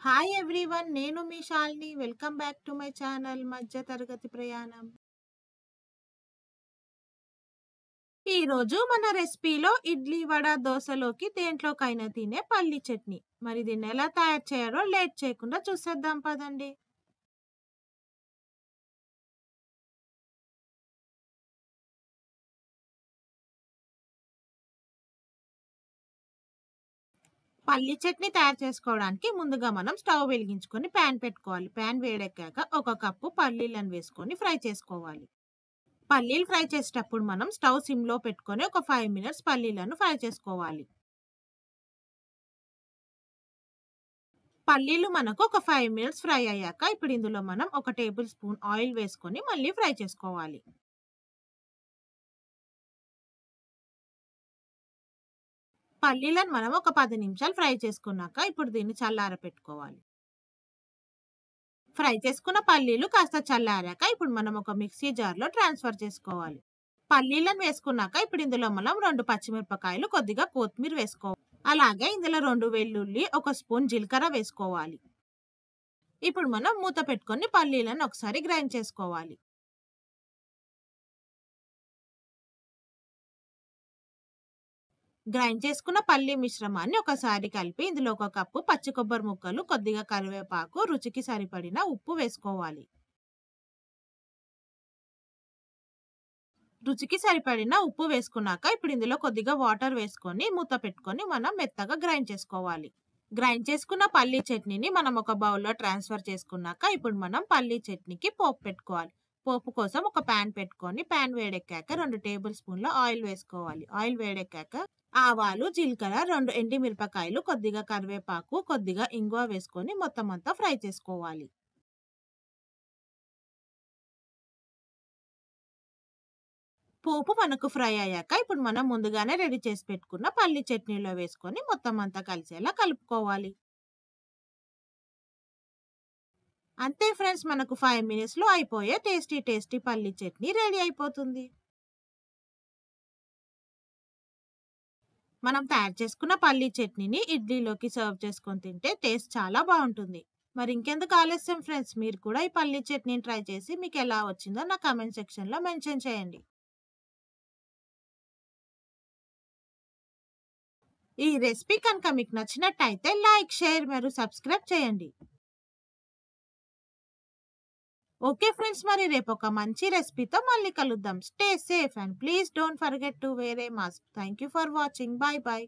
Hi everyone. నేను మీ Shalini. Welcome back to my channel మధ్య తరగతి ప్రయాణం. ఈరోజు మన రెసిపీలో ఇడ్లీ, వడ, దోశలోకి దేంట్లోకైనా తినే పల్లి చట్నీ. మరి దీన్ని ఎలా తయారు చేయాలో లేట్ చేయకుండా చూసేద్దాం పదండి. పల్లి చట్నీ తయారు చేసుకోవడానికి ముందుగా మనం స్టవ్ వెలిగించుకొని ప్యాన్ పెట్టుకోవాలి. ప్యాన్ వేడెక్కాక ఒక కప్పు పల్లీలను వేసుకొని ఫ్రై చేసుకోవాలి. పల్లీలు ఫ్రై చేసేటప్పుడు మనం స్టవ్ సిమ్‌లో పెట్టుకొని ఒక ఫైవ్ మినిట్స్ పల్లీలను ఫ్రై చేసుకోవాలి. పల్లీలు మనకు ఒక ఫైవ్ మినిట్స్ ఫ్రై అయ్యాక ఇప్పుడు ఇందులో మనం ఒక టేబుల్ స్పూన్ ఆయిల్ వేసుకొని మళ్ళీ ఫ్రై చేసుకోవాలి. పల్లీలను మనం ఒక పది నిమిషాలు ఫ్రై చేసుకున్నాక ఇప్పుడు దీన్ని చల్లార పెట్టుకోవాలి ఫ్రై చేసుకున్న పల్లీలు కాస్త చల్లారాక ఇప్పుడు మనం ఒక మిక్సీ జార్‌లో ట్రాన్స్‌ఫర్ చేసుకోవాలి. పల్లీలను వేసుకున్నాక ఇప్పుడు ఇందులో మనం రెండు పచ్చిమిరపకాయలు, కొద్దిగా కొత్తిమీర వేసుకోవాలి. అలాగే ఇందులో రెండు వెల్లుల్లి, ఒక స్పూన్ జీలకర్ర వేసుకోవాలి. ఇప్పుడు మనం మూత పెట్టుకొని పల్లీలను ఒకసారి గ్రైండ్ చేసుకోవాలి. గ్రైండ్ చేసుకున్న పల్లి మిశ్రమాన్ని ఒకసారి కలిపి ఇందులో ఒక కప్పు పచ్చి కొబ్బరి ముక్కలు, కొద్దిగా కరివేపాకు, రుచికి సరిపడిన ఉప్పు వేసుకోవాలి. రుచికి సరిపడిన ఉప్పు వేసుకున్నాక ఇప్పుడు ఇందులో కొద్దిగా వాటర్ వేసుకొని మూత పెట్టుకొని మనం మెత్తగా గ్రైండ్ చేసుకోవాలి. గ్రైండ్ చేసుకున్న పల్లీ చట్నీని మనం ఒక బౌల్‌లో ట్రాన్స్‌ఫర్ చేసుకున్నాక ఇప్పుడు మనం పల్లీ చట్నీకి పోపు పెట్టుకోవాలి. పోపు కోసం ఒక ప్యాన్ పెట్టుకొని ప్యాన్ వేడెక్కాక రెండు టేబుల్ స్పూన్ల ఆయిల్ వేసుకోవాలి. ఆయిల్ వేడెక్కాక ఆవాలు, జీలకర్ర, 2 ఎండుమిరపకాయలు, కొద్దిగా కరివేపాకు, కొద్దిగా ఇంగువ వేసుకొని మొత్తం అంతా ఫ్రై చేసుకోవాలి. పోపు మనకు ఫ్రై అయ్యాక ఇప్పుడు మనం ముందుగానే రెడీ చేసి పెట్టుకున్న పల్లి చట్నీలో వేసుకొని మొత్తం అంతా కలిసేలా కలుపుకోవాలి. అంతే ఫ్రెండ్స్ మనకు ఫైవ్ మినిట్స్‌లో అయిపోయే టేస్టీ టేస్టీ పల్లీ చట్నీ రెడీ అయిపోతుంది. మనం తయారు చేసుకున్న పల్లీ చట్నీని ఇడ్లీలోకి సర్వ్ చేసుకొని తింటే టేస్ట్ చాలా బాగుంటుంది మరి ఇంకెందుకు ఆలస్యం ఫ్రెండ్స్ మీరు కూడా ఈ పల్లీ చట్నీని ట్రై చేసి మీకు ఎలా వచ్చిందో నా కమెంట్ సెక్షన్‌లో మెన్షన్ చేయండి. ఈ రెసిపీ కనుక మీకు నచ్చినట్టయితే లైక్, షేర్ మరియు సబ్స్క్రైబ్ చేయండి. ఓకే ఫ్రెండ్స్ మరి రేపు ఒక మంచి రెసిపీతో మళ్ళీ కలుద్దాం. Stay safe and please don't forget to wear mask. Thank you for watching. Bye bye